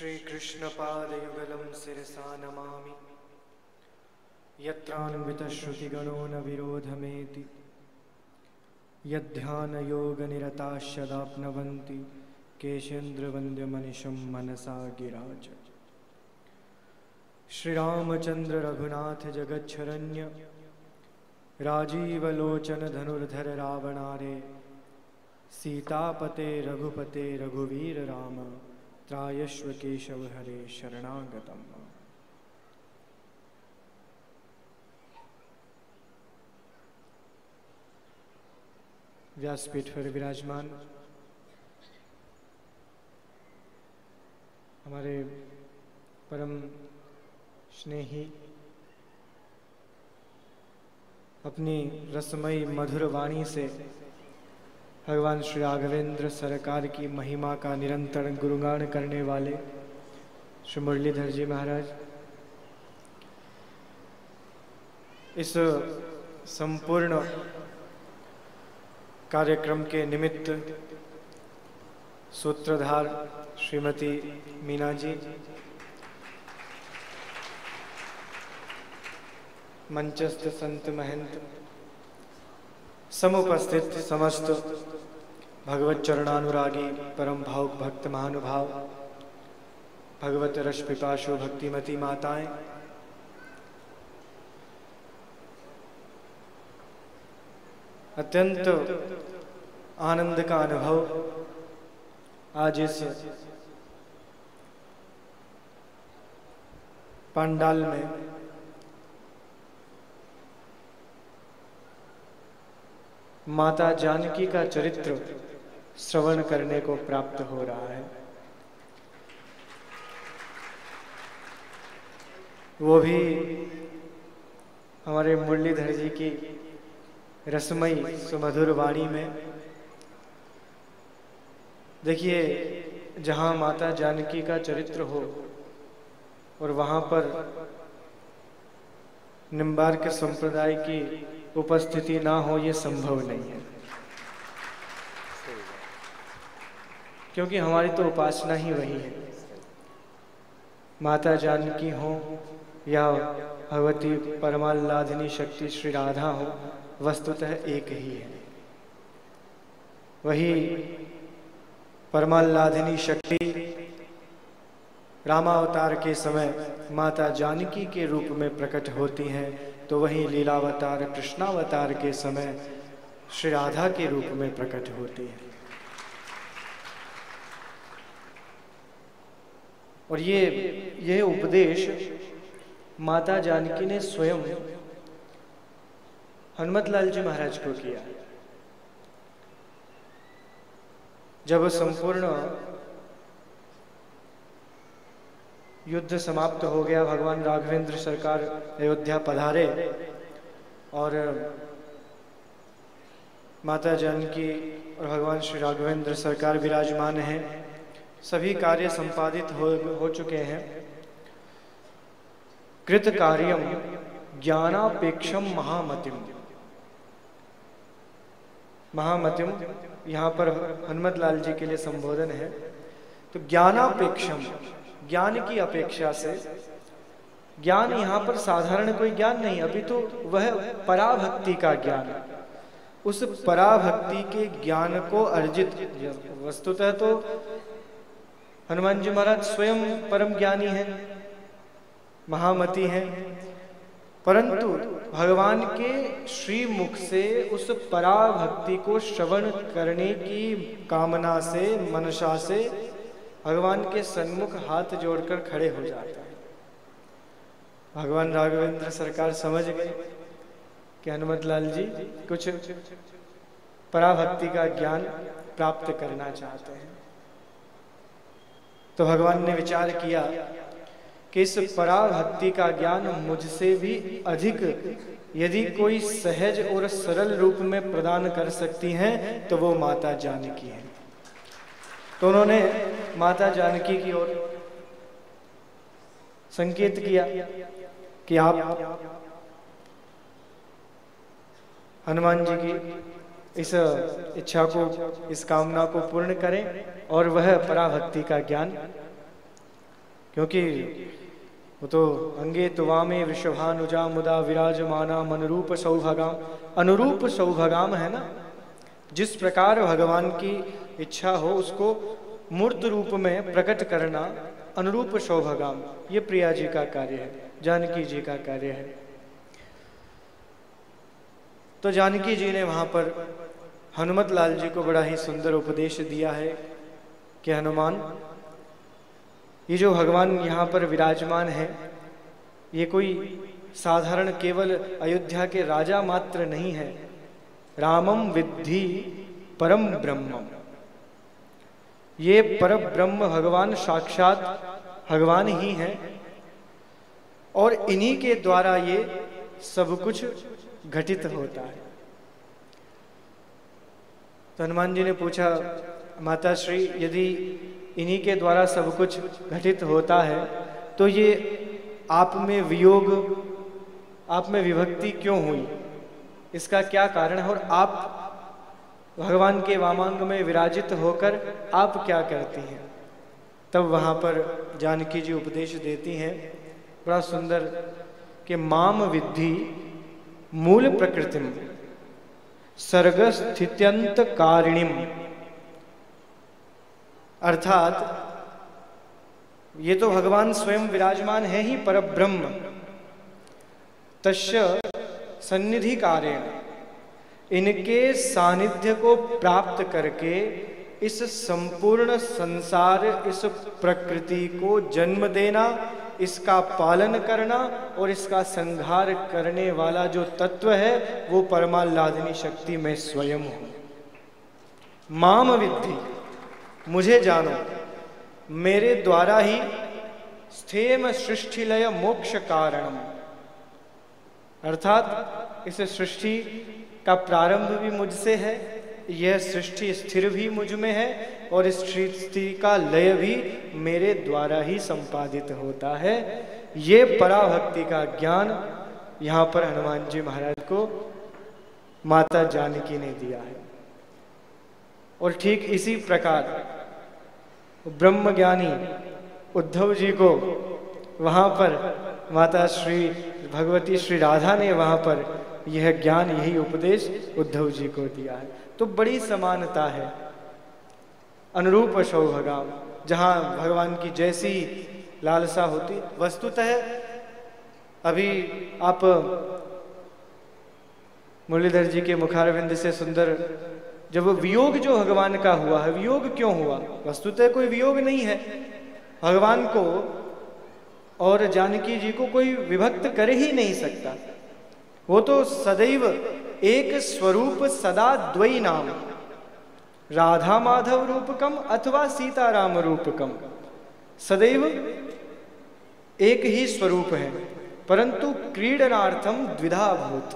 श्रीकृष्णपादयुगलं शिरसा नमामि। यत्रान्वितश्रुतिगणो न विरोधमेति यद्ध्यानयोगनिरताश्चदाप्नवन्ति केशेन्द्रवन्द्यमनिशं मनसा गिराज। श्रीरामचन्द्र रघुनाथ जगच्छरण्य राजीवलोचन धनुर्धर रावणारे सीतापते रघुपते रघुवीर राम त्रायश्व केशव हरे शरणागतम व्यासपीठ पर विराजमान हमारे परम स्नेही, अपनी रसमयी मधुर वाणी से भगवान श्री राघवेंद्र सरकार की महिमा का निरंतर गुरुगान करने वाले श्री मुरलीधर जी महाराज, इस संपूर्ण कार्यक्रम के निमित्त सूत्रधार श्रीमती मीना जी, मंचस्थ संत महंत समुपस्थित समस्त भगवत चरणानुरागी परम भावुक भक्त महानुभाव, भगवत रश पिपाशु भक्तिमती माताएँ, अत्यंत आनंद का अनुभव आज इस पंडाल में माता जानकी का चरित्र श्रवण करने को प्राप्त हो रहा है। वो भी हमारे मुरलीधर जी की रसमई सुमधुर वाणी में। देखिए, जहाँ माता जानकी का चरित्र हो और वहाँ पर निम्बार्क संप्रदाय की उपस्थिति ना हो, ये संभव नहीं है। क्योंकि हमारी तो उपासना ही वही है। माता जानकी हो या भगवती परमाल्लाधिनी शक्ति श्री राधा हो, वस्तुतः एक ही है। वही परमाल्लाधिनी शक्ति रामावतार के समय माता जानकी के रूप में प्रकट होती हैं तो वही लीलावतार, कृष्णावतार के समय श्री राधा के रूप में प्रकट होती है। और ये यह उपदेश माता जानकी ने स्वयं हनुमत लाल जी महाराज को किया। जब संपूर्ण युद्ध समाप्त हो गया, भगवान राघवेंद्र सरकार अयोध्या पधारे और माता जानकी और भगवान श्री राघवेंद्र सरकार विराजमान हैं। सभी कार्य संपादित हो हो चुके हैं। कृत कार्यम ज्ञानापेक्षम महामतिम। महामतिम, यहाँ पर हनुमत लाल जी के लिए संबोधन है। तो ज्ञानापेक्षम ज्ञान की अपेक्षा से। ज्ञान यहाँ पर साधारण कोई ज्ञान नहीं, अभी तो वह पराभक्ति का ज्ञान उस पराभक्ति के ज्ञान को अर्जित, वस्तुतः तो हनुमान जी महाराज स्वयं परम ज्ञानी हैं, महामती हैं, परंतु भगवान के श्री मुख से उस पराभक्ति को श्रवण करने की कामना से, मनसा से भगवान के सन्मुख हाथ जोड़कर खड़े हो जाते हैं। भगवान राघवेंद्र सरकार समझ गए कि हनुमत लाल जी कुछ पराभक्ति का ज्ञान प्राप्त करना चाहते हैं। तो भगवान ने विचार किया कि इस पराभक्ति का ज्ञान मुझसे भी अधिक यदि कोई सहज और सरल रूप में प्रदान कर सकती हैं तो वो माता जानकी है। तो उन्होंने माता जानकी की ओर संकेत किया कि आप हनुमान जी की इस इच्छा को, इस कामना को पूर्ण करें और वह पराभक्ति का ज्ञान, क्योंकि वो तो अंगे तुवामे वृषभानुजा मुदा विराजमाना अनुरूप सौभगाम। अनुरूप सौभगाम है ना? जिस प्रकार भगवान की इच्छा हो, उसको मूर्त रूप में प्रकट करना अनुरूप सौभगाम ये प्रिया जी का कार्य है, जानकी जी का कार्य है। तो जानकी जी ने वहाँ पर हनुमत लाल जी को बड़ा ही सुंदर उपदेश दिया है कि हनुमान, ये जो भगवान यहाँ पर विराजमान है, ये कोई साधारण केवल अयोध्या के राजा मात्र नहीं है रामम विद्धि परम ब्रह्म ये पर ब्रह्म भगवान साक्षात भगवान ही हैं और इन्हीं के द्वारा ये सब कुछ घटित होता है। तो हनुमान जी ने पूछा, माता श्री, यदि इन्हीं के द्वारा सब कुछ घटित होता है तो ये आप में वियोग, आप में विभक्ति क्यों हुई? इसका क्या कारण है और आप भगवान के वामांग में विराजित होकर आप क्या करती हैं? तब वहाँ पर जानकी जी उपदेश देती हैं, बड़ा सुंदर कि माम विद्धि मूल प्रकृति सर्ग स्थित्यंत कारिणीम अर्थात, ये तो भगवान स्वयं विराजमान है ही पर ब्रह्म तस्य सन्निधि कार्य इनके सानिध्य को प्राप्त करके इस संपूर्ण संसार, इस प्रकृति को जन्म देना, इसका पालन करना और इसका संहार करने वाला जो तत्व है, वो परमालादनी शक्ति में स्वयं हूँ। माम विद्धि, मुझे जानो, मेरे द्वारा ही स्थेम सृष्टिलय मोक्ष कारण अर्थात इस सृष्टि का प्रारंभ भी मुझसे है, यह सृष्टि स्थिर भी मुझमें है और इस सृष्टि का लय भी मेरे द्वारा ही संपादित होता है। ये पराभक्ति का ज्ञान यहाँ पर हनुमान जी महाराज को माता जानकी ने दिया है। और ठीक इसी प्रकार ब्रह्म ज्ञानी उद्धव जी को वहाँ पर माता श्री भगवती श्री राधा ने वहाँ पर यह ज्ञान, यही उपदेश उद्धव जी को दिया है। तो बड़ी समानता है। अनुरूप सौभगाम जहाँ भगवान की जैसी लालसा होती, वस्तुतः अभी आप मुरलीधर जी के मुखारविंद से सुंदर, जब वियोग जो भगवान का हुआ है, वियोग क्यों हुआ? वस्तुतः कोई वियोग नहीं है। भगवान को और जानकी जी को कोई विभक्त कर ही नहीं सकता। वो तो सदैव एक स्वरूप सदा द्वई नाम। राधा माधव रूपकम अथवा सीताराम रूपकम। सदैव एक ही स्वरूप है, परंतु क्रीडनार्थम द्विधा भूत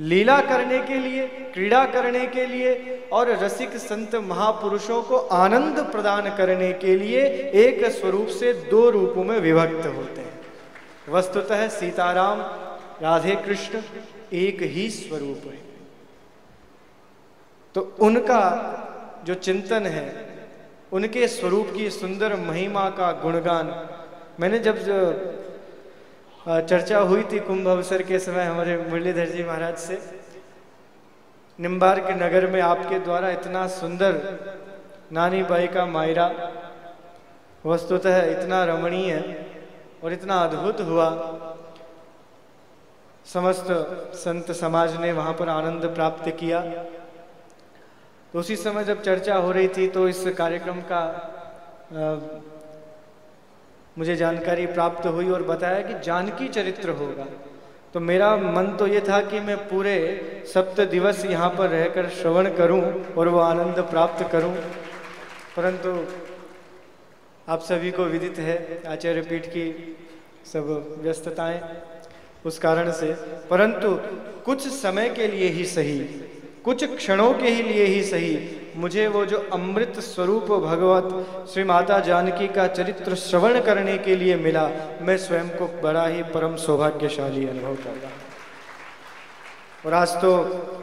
लीला करने के लिए, क्रीड़ा करने के लिए और रसिक संत महापुरुषों को आनंद प्रदान करने के लिए एक स्वरूप से दो रूपों में विभक्त होते हैं। वस्तुतः सीताराम, राधे कृष्ण एक ही स्वरूप है। तो उनका जो चिंतन है, उनके स्वरूप की सुंदर महिमा का गुणगान, मैंने जब चर्चा हुई थी कुंभ अवसर के समय हमारे मुरलीधर जी महाराज से। निम्बार के नगर में आपके द्वारा इतना सुंदर नानी बाई का मायरा, वस्तुतः इतना रमणीय और इतना अद्भुत हुआ। समस्त संत समाज ने वहाँ पर आनंद प्राप्त किया। तो उसी समय जब चर्चा हो रही थी तो इस कार्यक्रम का मुझे जानकारी प्राप्त हुई और बताया कि जानकी चरित्र होगा। तो मेरा मन तो ये था कि मैं पूरे सप्त दिवस यहाँ पर रहकर श्रवण करूँ और वो आनंद प्राप्त करूँ। परंतु आप सभी को विदित है, आचार्य पीठ की सब व्यस्तताएँ उस कारण से। परंतु कुछ समय के लिए ही सही, कुछ क्षणों के ही लिए ही सही मुझे वो जो अमृत स्वरूप भगवत श्री माता जानकी का चरित्र श्रवण करने के लिए मिला, मैं स्वयं को बड़ा ही परम सौभाग्यशाली अनुभव कर रहा और आज तो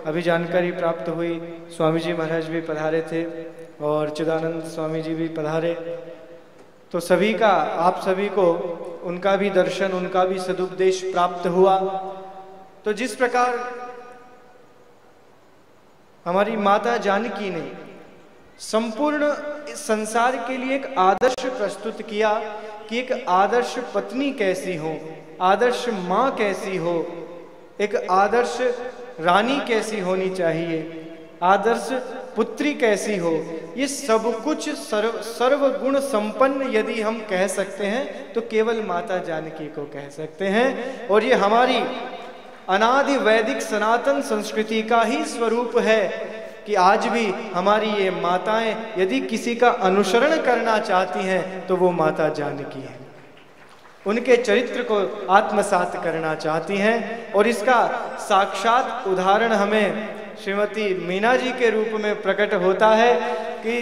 अभी जानकारी प्राप्त हुई, स्वामी जी महाराज भी पधारे थे और चिदानंद स्वामी जी भी पधारे। तो सभी का, आप सभी को उनका भी दर्शन, उनका भी सदुपदेश प्राप्त हुआ। तो जिस प्रकार हमारी माता जानकी ने संपूर्ण संसार के लिए एक आदर्श प्रस्तुत किया कि एक आदर्श पत्नी कैसी हो, आदर्श माँ कैसी हो, एक आदर्श रानी कैसी होनी चाहिए, आदर्श पुत्री कैसी हो, ये सब कुछ सर्व सर्व गुण संपन्न यदि हम कह सकते हैं तो केवल माता जानकी को कह सकते हैं। और ये हमारी अनादि वैदिक सनातन संस्कृति का ही स्वरूप है कि आज भी हमारी ये माताएँ यदि किसी का अनुसरण करना चाहती हैं तो वो माता जानकी है। उनके चरित्र को आत्मसात करना चाहती हैं और इसका साक्षात उदाहरण हमें श्रीमती मीना जी के रूप में प्रकट होता है कि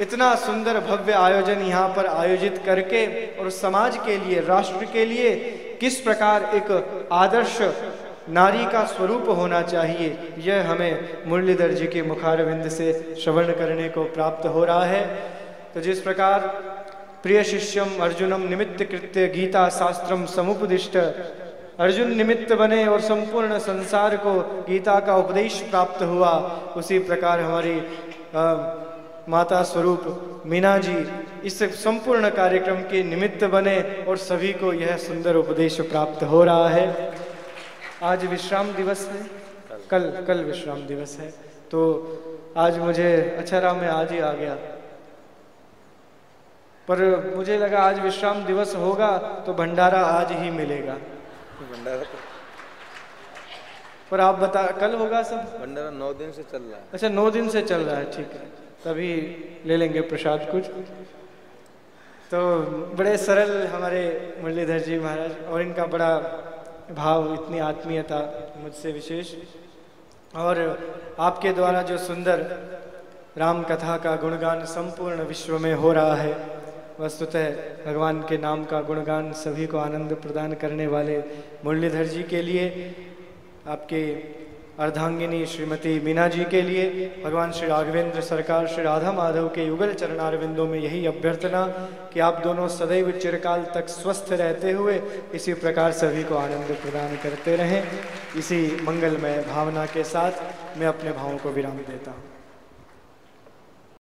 इतना सुंदर भव्य आयोजन यहाँ पर आयोजित करके और समाज के लिए, राष्ट्र के लिए किस प्रकार एक आदर्श नारी का स्वरूप होना चाहिए। यह हमें मुरलीधर जी के मुखारविंद से श्रवण करने को प्राप्त हो रहा है। तो जिस प्रकार प्रिय शिष्यम अर्जुनम निमित्त कृत्य गीता शास्त्रम समुपदिष्ट अर्जुन निमित्त बने और संपूर्ण संसार को गीता का उपदेश प्राप्त हुआ उसी प्रकार हमारी आ, माता स्वरूप मीना जी इस संपूर्ण कार्यक्रम के निमित्त बने और सभी को यह सुंदर उपदेश प्राप्त हो रहा है। आज विश्राम दिवस है। कल कल विश्राम दिवस है। तो आज मुझे अच्छा रहा मैं आज ही आ गया। पर मुझे लगा आज विश्राम दिवस होगा तो भंडारा आज ही मिलेगा। भंडारा? पर आप बता कल होगा सब? भंडारा नौ दिन से चल रहा है। अच्छा नौ दिन से चल रहा है ठीक है। तभी ले लेंगे प्रसाद कुछ। तो बड़े सरल हमारे मुरलीधर जी महाराज और इनका बड़ा भाव, इतनी आत्मीयता मुझसे विशेष। और आपके द्वारा जो सुंदर राम कथा का गुणगान संपूर्ण विश्व में हो रहा है, वस्तुतः भगवान के नाम का गुणगान सभी को आनंद प्रदान करने वाले मुरलीधर जी के लिए आपके अर्धांगिनी श्रीमती मीना जी के लिए भगवान श्री राघवेंद्र सरकार श्री राधा माधव के युगल चरणारविंदों में यही अभ्यर्थना कि आप दोनों सदैव चिरकाल तक स्वस्थ रहते हुए इसी प्रकार सभी को आनंद प्रदान करते रहें। इसी मंगलमय भावना के साथ मैं अपने भावों को विराम देता हूँ।